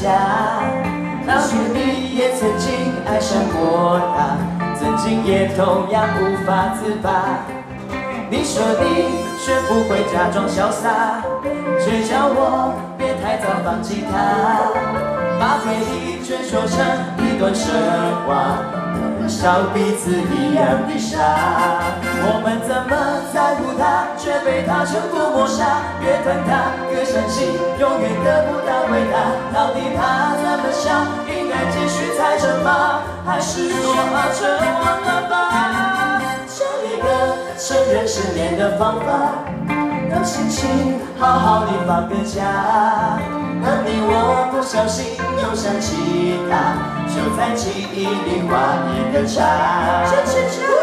家。当初你也曾经爱上过他，曾经也同样无法自拔。你说你学不会假装潇洒，却叫我别太早放弃他，把回忆全说成一段神话。像彼此一样的傻，我们，把全部抹杀。越疼他越伤心，永远得不到回答。到底他怎么想？应该继续猜测吗？还是说好就忘了吧？找一个承认失恋的方法，让心情好好的放个假。当你我不小心又想起他。就在记忆里画一个叉。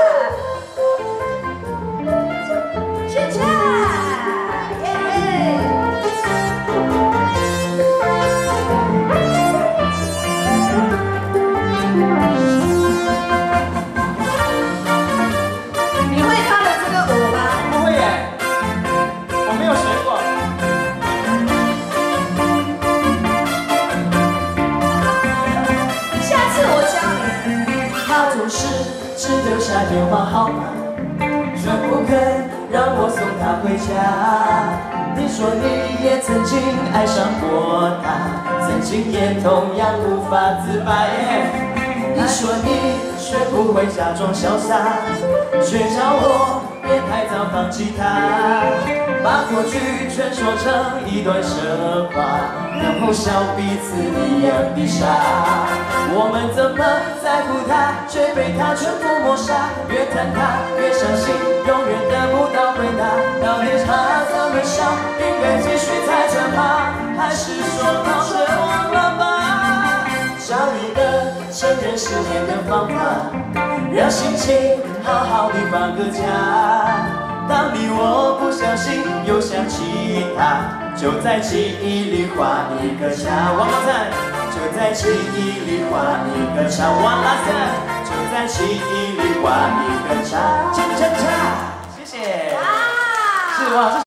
下电话号码，却不肯让我送她回家。你说你也曾经爱上过她，曾经也同样无法自拔。你说你学不会假装潇洒，却叫我别太早放弃她，过去全说成一段神话，然后笑彼此一样的傻。我们怎么在乎他，却被他全部抹杀？越谈他越伤心，永远得不到回答。到底他怎么想？应该继续猜测吗？还是说好就忘了吧？找一个承认失恋的方法，让心情好好的放个假。当你我又想起他，就在记忆里画一个叉。王刚才。就在记忆里画一个叉，哇啦塞！就在记忆里画一个叉，叉叉叉！谢谢，是哇。